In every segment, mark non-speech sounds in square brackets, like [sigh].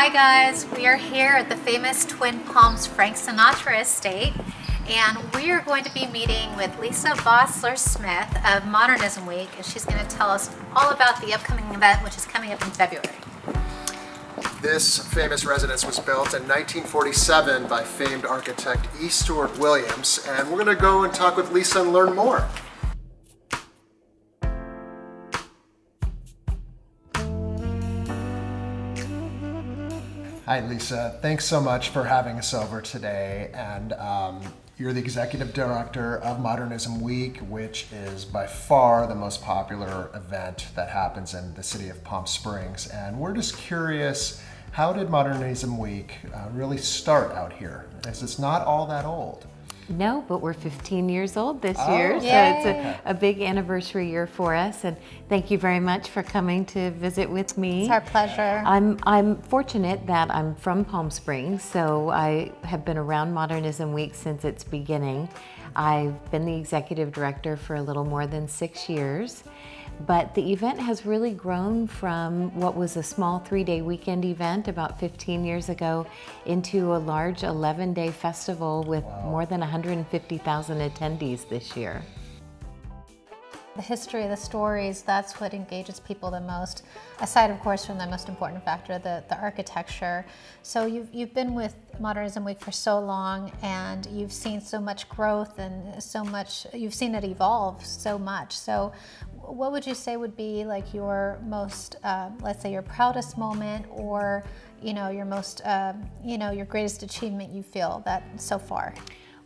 Hi guys, we are here at the famous Twin Palms Frank Sinatra estate and we are going to be meeting with Lisa Vossler Smith of Modernism Week and she's going to tell us all about the upcoming event which is coming up in February. This famous residence was built in 1947 by famed architect E. Stewart Williams and we're going to go and talk with Lisa and learn more. Hi, Lisa. Thanks so much for having us over today. And um, you're the executive director of Modernism Week, which is by far the most popular event that happens in the city of Palm Springs. And we're just curious how did Modernism Week uh, really start out here? As it's not all that old. No, but we're 15 years old this oh, year, so it's a, a, big anniversary year for us. And thank you very much for coming to visit with me. It's our pleasure. I'm, I'm fortunate that I'm from Palm Springs, so I have been around Modernism Week since its beginning. I've been the executive director for a little more than six years. But the event has really grown from what was a small three-day weekend event about 15 years ago into a large 11-day festival with wow. more than 150,000 attendees this year. The history, the stories, that's what engages people the most, aside of course from the most important factor, the, the architecture. So you've, you've been with Modernism Week for so long and you've seen so much growth and so much, you've seen it evolve so much. So what would you say would be like your most, uh, let's say your proudest moment or, you know, your most, uh, you know, your greatest achievement you feel that so far?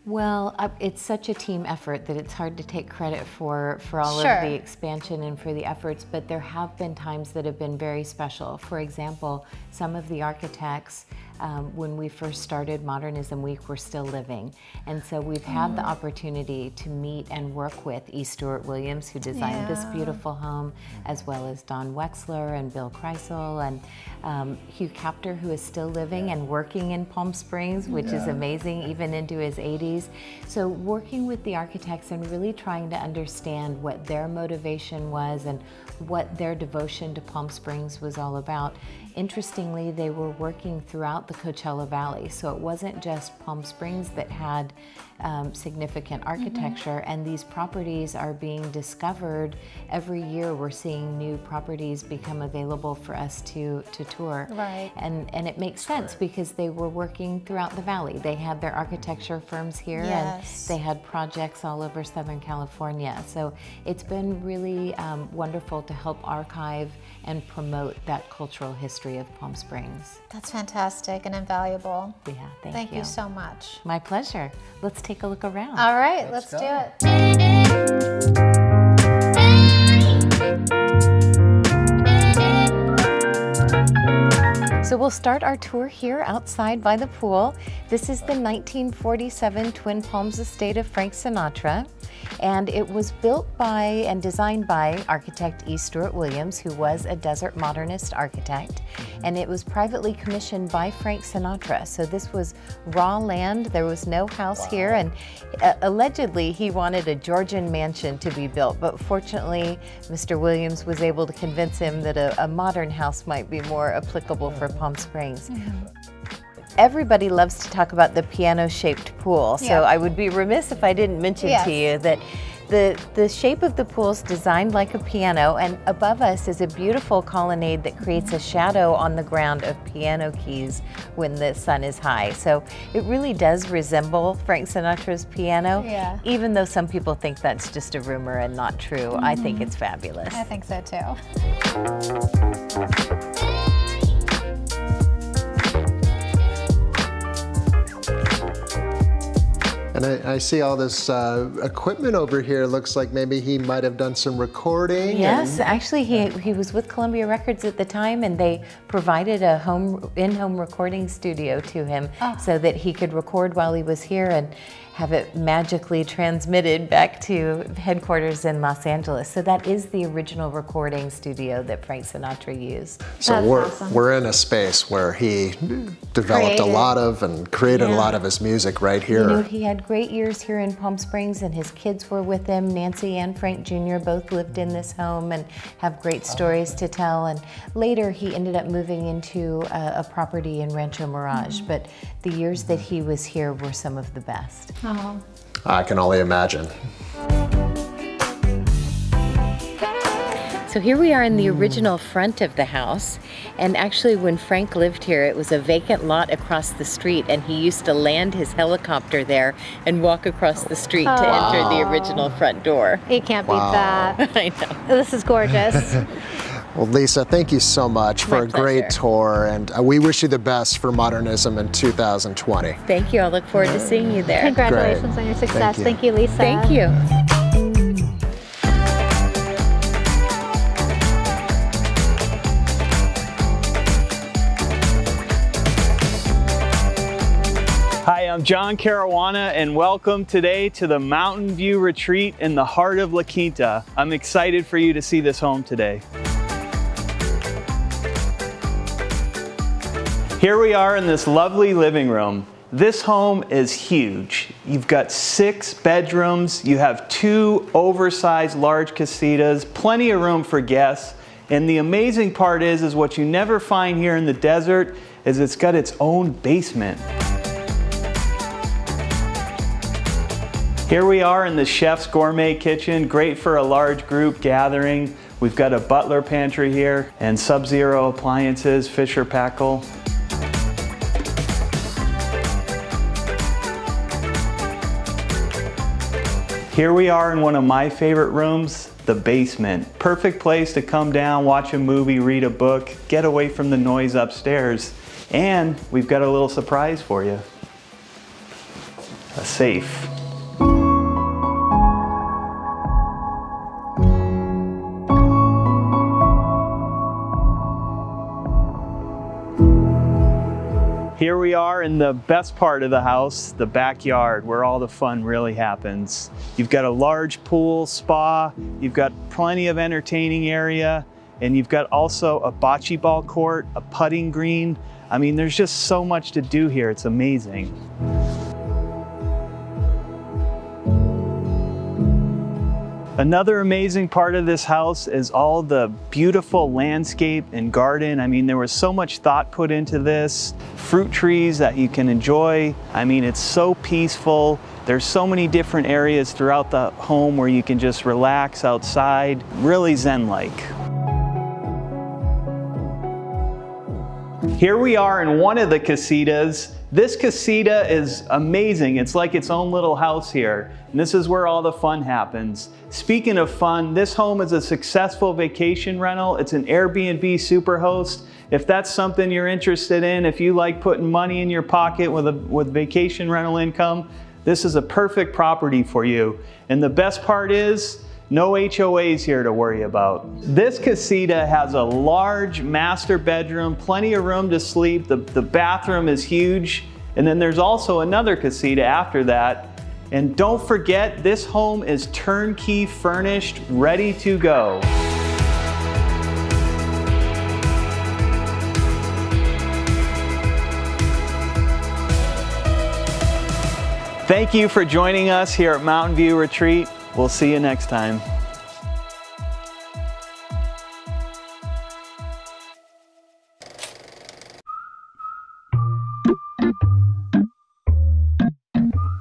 Well, it's such a team effort that it's hard to take credit for, for all sure. of the expansion and for the efforts, but there have been times that have been very special. For example, some of the architects um, when we first started Modernism Week we were still living. And so we've had the mm. opportunity to meet and work with E. Stewart Williams, who designed yeah. this beautiful home, as well as Don Wexler and Bill Krisel and um, Hugh Kaptor, who is still living and working in Palm Springs, which yeah. is amazing, even into his 80s. So working with the architects and really trying to understand what their motivation was and what their devotion to Palm Springs was all about. Interestingly, they were working throughout the Coachella Valley, so it wasn't just Palm Springs that had um, significant mm-hmm. architecture, mm -hmm. and these properties are being discovered every year. We're seeing new properties become available for us to to tour, right? And and it makes sense because they were working throughout the valley. They had their architecture firms here, yes. and they had projects all over Southern California. So it's been really um, wonderful to help archive and promote that cultural history of Palm Springs. That's fantastic and invaluable. Yeah, thank, thank you. you so much. My pleasure. Let's take a look around. All right, let's, let's do it. So we'll start our tour here outside by the pool. This is the 1947 Twin Palms estate of Frank Sinatra and it was built by and designed by architect E. Stewart Williams, who was a desert modernist architect, and it was privately commissioned by Frank Sinatra. So this was raw land, there was no house wow. here, and uh, allegedly he wanted a Georgian mansion to be built, but fortunately Mr. Williams was able to convince him that a, a modern house might be more applicable for Palm Springs. Mm -hmm everybody loves to talk about the piano-shaped pool, so yeah. I would be remiss if I didn't mention yes. to you that the, the shape of the pool is designed like a piano, and above us is a beautiful colonnade that creates a shadow on the ground of piano keys when the sun is high. So it really does resemble Frank Sinatra's piano, yeah. even though some people think that's just a rumor and not true. Mm -hmm. I think mm-hmm. it's fabulous. I think so too. And I, I, see all this uh, equipment over here. Looks like maybe he might have done some recording. Yes, actually he, he was with Columbia Records at the time and they provided a home in-home recording studio to him oh. so that he could record while he was here. And have it magically transmitted back to headquarters in Los Angeles. So that is the original recording studio that Frank Sinatra used. So That's we're, awesome. we're in a space where he developed created. a lot of and created yeah. a lot of his music right here. You know, he had great years here in Palm Springs and his kids were with him. Nancy and Frank Jr. both lived in this home and have great stories to tell. And later he ended up moving into a, a property in Rancho Mirage. Mm-hmm. But the years that he was here were some of the best. Oh. I can only imagine. So here we are in the original front of the house. And actually when Frank lived here, it was a vacant lot across the street and he used to land his helicopter there and walk across the street oh. to enter the original front door. You can't wow. beat that. [laughs] I know. This is gorgeous. [laughs] Well, Lisa, thank you so much for My a pleasure. great tour, and uh, we wish you the best for modernism in 2020. Thank you. I look forward to seeing you there. Congratulations great. on your success. Thank you. thank you, Lisa. Thank you. Hi, I'm John Caruana and welcome today to the Mountain View Retreat in the heart of La Quinta. I'm excited for you to see this home today. Here we are in this lovely living room. This home is huge. You've got six bedrooms, you have two oversized large casitas, plenty of room for guests, and the amazing part is, is what you never find here in the desert is it's got its own basement. Here we are in the chef's gourmet kitchen, great for a large group gathering. We've got a butler pantry here and Sub-Zero appliances, Fisher Paykel. Here we are in one of my favorite rooms, the basement. Perfect place to come down, watch a movie, read a book, get away from the noise upstairs. And we've got a little surprise for you. A safe. In the best part of the house, the backyard, where all the fun really happens. You've got a large pool, spa, you've got plenty of entertaining area, and you've got also a bocce ball court, a putting green. I mean, there's just so much to do here, it's amazing. Another amazing part of this house is all the beautiful landscape and garden. I mean, there was so much thought put into this. Fruit trees that you can enjoy. I mean, it's so peaceful. There's so many different areas throughout the home where you can just relax outside, really zen-like. Here we are in one of the casitas this casita is amazing. It's like its own little house here. And this is where all the fun happens. Speaking of fun, this home is a successful vacation rental. It's an Airbnb superhost. If that's something you're interested in, if you like putting money in your pocket with, a, with vacation rental income, this is a perfect property for you. And the best part is, no HOAs here to worry about. This casita has a large master bedroom, plenty of room to sleep. The, the bathroom is huge. And then there's also another casita after that. And don't forget, this home is turnkey furnished, ready to go. Thank you for joining us here at Mountain View Retreat. We'll see you next time.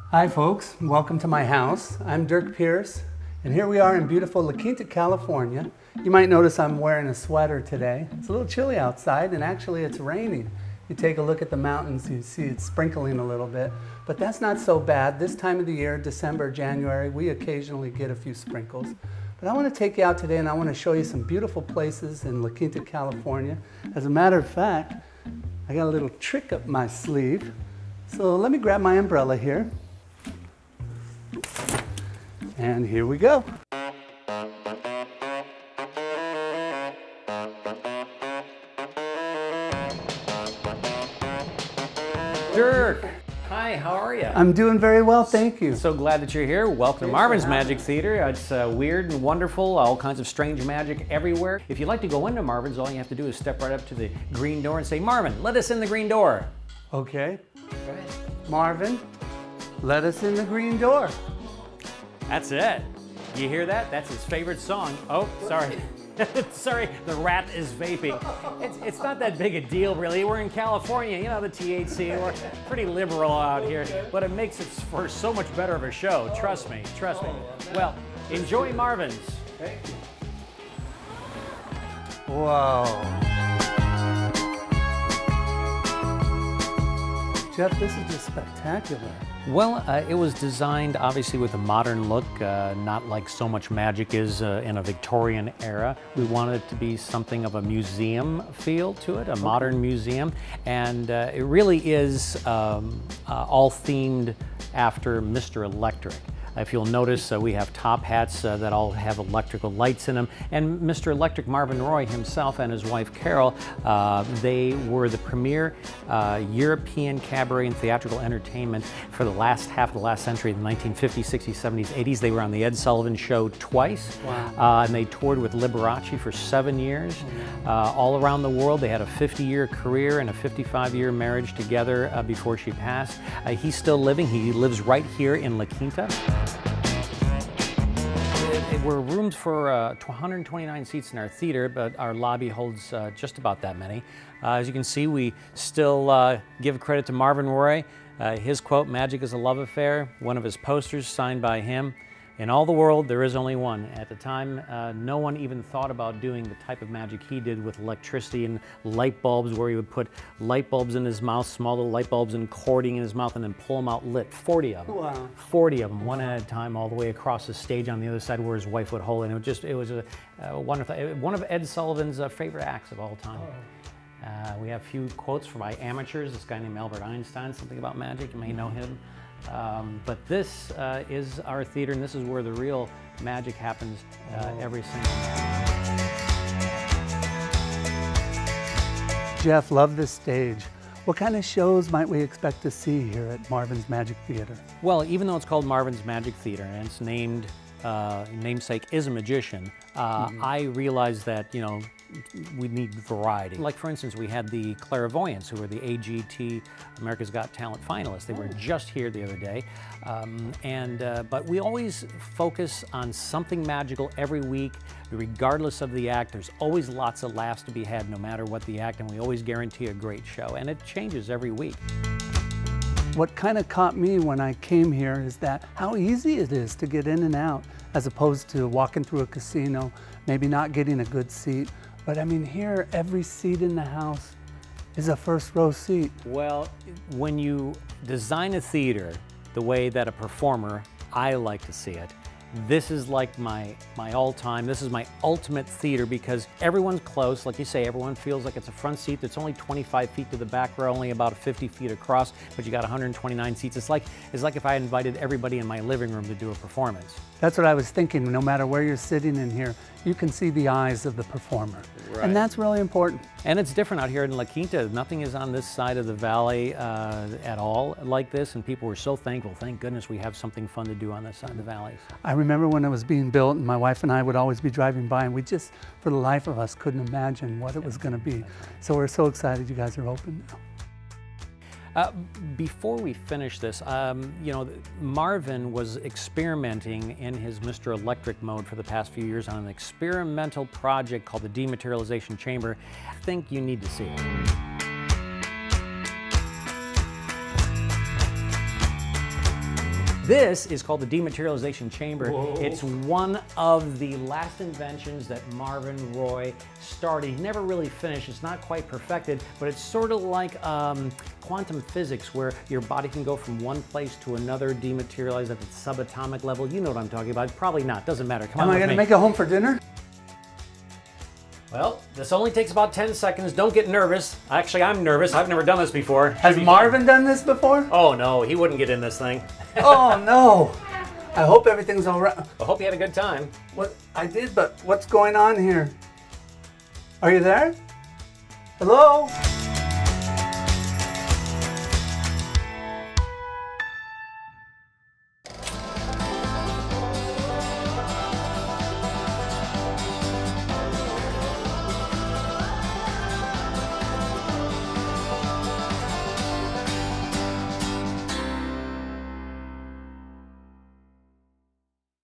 Hi folks, welcome to my house. I'm Dirk Pierce and here we are in beautiful La Quinta, California. You might notice I'm wearing a sweater today. It's a little chilly outside and actually it's raining. You take a look at the mountains, you see it's sprinkling a little bit, but that's not so bad. This time of the year, December, January, we occasionally get a few sprinkles. But I want to take you out today and I want to show you some beautiful places in La Quinta, California. As a matter of fact, I got a little trick up my sleeve. So let me grab my umbrella here. And here we go. Hi, how are you? I'm doing very well, thank you. So glad that you're here. Welcome to Marvyn's Magic Theater. It's uh, weird and wonderful, all kinds of strange magic everywhere. If you'd like to go into Marvyn's, all you have to do is step right up to the green door and say, Marvyn, let us in the green door. Okay. Ahead. Marvyn, Let us in the green door. That's it. You hear that? That's his favorite song. Oh, sorry. [laughs] Sorry, the rat is vaping. It's, it's not that big a deal, really. We're in California, you know, the THC. We're pretty liberal out here, but it makes it for so much better of a show. Trust me, trust me. Well, enjoy Marvyn's. Whoa. Jeff, this is just spectacular. Well, uh, it was designed obviously with a modern look, uh, not like so much magic is uh, in a Victorian era. We wanted it to be something of a museum feel to it, a modern museum, and uh, it really is um, uh, all themed after Mr. Electric. If you'll notice, uh, we have top hats uh, that all have electrical lights in them. And Mr. Electric Marvyn Roy himself and his wife Carol, uh, they were the premier uh, European cabaret and theatrical entertainment for the last half of the last century, the 1950s, 60s, 70s, 80s. They were on the Ed Sullivan Show twice. Wow. Uh, and they toured with Liberace for seven years. Uh, all around the world, they had a 50-year career and a 55-year marriage together before she passed. he's still living. He lives right here in La Quinta. We're roomed for uh, 129 seats in our theater, but our lobby holds uh, just about that many. Uh, as you can see, we still uh, give credit to Marvyn Roy. Uh, his quote, magic is a love affair, one of his posters signed by him. In all the world, there is only one. At the time, uh, no one even thought about doing the type of magic he did with electricity and light bulbs, where he would put light bulbs in his mouth, small little light bulbs and cording in his mouth, and then pull them out lit. 40 of them. Wow. 40 of them, one at a time, all the way across the stage on the other side where his wife would hold it. And it was just, it was a, a wonderful, one of Ed Sullivan's uh, favorite acts of all time. Oh. Uh, we have a few quotes from my amateurs, this guy named Albert Einstein, something about magic, you may know him. Um, but this uh, is our theater, and this is where the real magic happens uh, every single night. Jeff, love this stage. What kind of shows might we expect to see here at Marvyn's Magic Theater? Well, even though it's called Marvyn's Magic Theater and it's named, uh, namesake is a magician, mm -hmm. I realized that, you know, we need variety. Like for instance, we had the Clairvoyants, who were the AGT America's Got Talent finalists. They were oh. just here the other day. Um, and, uh, but we always focus on something magical every week, regardless of the act. There's always lots of laughs to be had no matter what the act, and we always guarantee a great show. And it changes every week. What kind of caught me when I came here is that how easy it is to get in and out as opposed to walking through a casino, maybe not getting a good seat, but I mean, here, every seat in the house is a first row seat. Well, when you design a theater the way that a performer, I like to see it, this is like my, my all-time, this is my ultimate theater because everyone's close. Like you say, everyone feels like it's a front seat that's only 25 feet to the back row, only about 50 feet across, but you got 129 seats. It's like, it's like if I invited everybody in my living room to do a performance. That's what I was thinking. No matter where you're sitting in here, you can see the eyes of the performer. Right. And that's really important. And it's different out here in La Quinta. Nothing is on this side of the valley uh, at all like this, and people were so thankful. Thank goodness we have something fun to do on this side of the valley. I remember when it was being built, and my wife and I would always be driving by, and we just, for the life of us, couldn't imagine what it was going to be. So we're so excited you guys are open now. Uh, before we finish this, um, you know, Marvyn was experimenting in his Mr. Electric mode for the past few years on an experimental project called the Dematerialization Chamber. I think you need to see it. This is called the dematerialization chamber. Whoa. It's one of the last inventions that Marvyn Roy started. He never really finished. It's not quite perfected, but it's sort of like um, quantum physics where your body can go from one place to another, dematerialize at the subatomic level. You know what I'm talking about. Probably not. Doesn't matter. Come Am on I going to make it home for dinner? Well, this only takes about 10 seconds. Don't get nervous. Actually, I'm nervous. I've never done this before. Has Marvyn done this before? Oh, no. He wouldn't get in this thing. Oh, no. I hope everything's all right. I hope you had a good time. What I did, but what's going on here? Are you there? Hello?